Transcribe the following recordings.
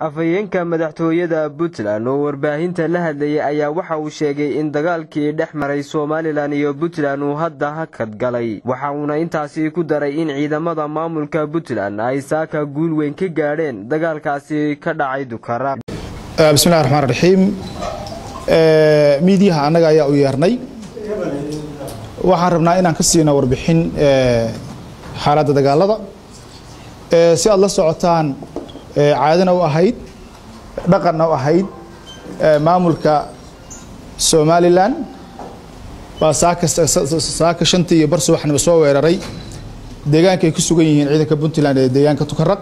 afhayeenka madaxtooyada puntland oo warbaahinta la hadlayay ayaa waxa uu sheegay in dagaalkii dhex maray somalilan iyo puntland uu hadda hakad galay. Waxa uuna intaasi ku daray in ciidamada maamulka puntland ay saaka guul weyn ka gaadheen dagaalkaasi ka dhacay dukara. Bismillahi raxmaan raxiim miidiyaha annaga ayaa u yeernay. Waxaan rabnaa inaan ka siino warbixin xaaladda dagaalada. Si aad la socotaan caadana u ahayd dhaqanna u ahayd maamulka somalilan baa saaka shantii iyo bar subaxnimo soo weeraray. Deegaanka ku sugan yihiin ciidanka puntland ee deegaanka tukaraq.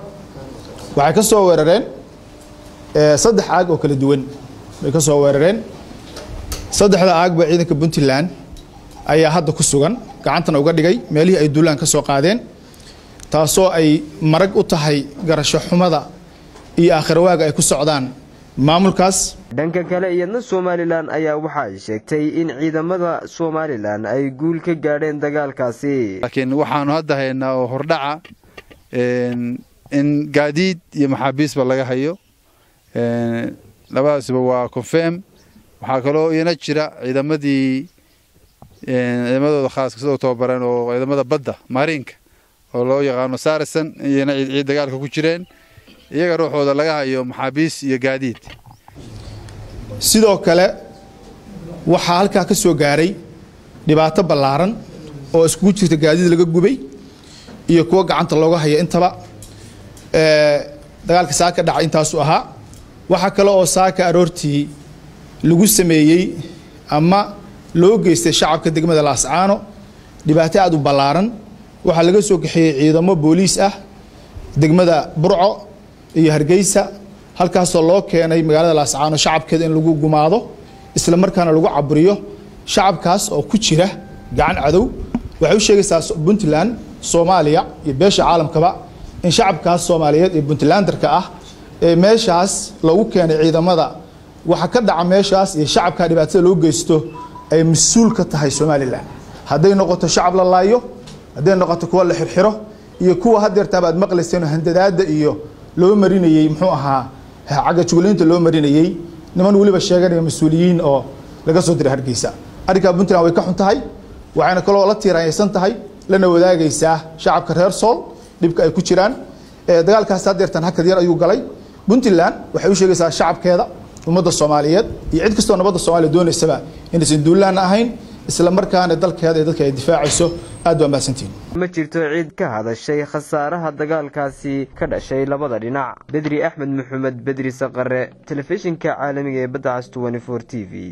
Waxay ka soo weerareen saddex aag oo kala duwan bay ka soo weerareen. Saddexda aagba ciidanka puntland ayaa hadda ku sugan gacantana uga dhigay meelihii ay duulaan ka soo qaadeen. Taasoo ay marag u tahay garasho xumada iyo aakhirwaaga ay ku socdaan. Maamulkaas dhanka kale iyadna somalilan ayaa waxa ay sheegtay in ciidamada somalilan ay guul ka gaadheen dagaalkaasi. Laakiin waxaanu hadda haynaa oo hordhaca in gaadiid iyo maxaabiisba laga hayo. Labadaasba waa confirm. Waxaa kaloo iyana jira ciidamadii ciidamadooda khaaska sidoo tababaran oo ciidamada badda maariinka oo loo yaqaano sarison iyana ciid dagaalka ku jireen iyaga ruuxooda laga hayo maxaabiis iyo gaadiid. Sidoo kale waxaa halkaa ka soo gaaray dhibaato ballaaran oo iskugu jirta gaadiid laga gubay iyo kuwo gacanta looga hayo intaba. Dagaalka saaka dhacay intaasu ahaa. Waxaa kale oo saaka aroortii lagu sameeyey ama loo geystay shacabka degmada laascaano dhibaato aada u ballaaran. Waxaa laga soo kaxeeyey ciidamo booliis ah degmada burco iyo hargeysa halkaasoo loo keenay magaalada laascaano shacabkeeda in lagu gumaado isla markaana lagu caburiyo shacabkaas oo ku jira gacan cadow. Waxay u sheegaysaa puntland soomaaliya iyo beesha caalamkaba in shacabkaas soomaaliyeed ee puntlandarka ah ee meeshaas loogu keenay ciidamada. Waxa ka dhaca meeshaas iyo shacabka dhibaatada loo geysto ay mas'uul ka tahay somalilan hadday noqoto shacab la laayo hadday noqoto kuwa la xirxiro iyo kuwa hadeertaaba aad maqlayseen handadaada iyo loo marinayey muxuu ahaa cagga juglaynta loo marinayey niman weliba sheeganaya mas'uuliyiin oo laga soo diray hargeysa. Arrinkaa puntland way ka xun tahay waxayna kaloo la tiiraanyaysan tahay lana wadaagaysaa shacabka reer sool dhibka ay ku jiraan. Dagaalkaas hadeertan hakad yar ayuu galay. Puntland waxay u sheegaysaa shacabkeeda ummadda soomaaliyeed iyo cid kastoo nabadda soomaaliya doonaysaba inaysan duulaanna ahayn isla markaana dalkeeda ee dadka ay difaacayso aad baa mahadsantihin ma jirto cid ka hadashay khasaaraha dagaalkaasi ka dhashay labada dhinac. Bedri axmed maxamed bedri saqare telefishinka caalamiga ee badda cas t v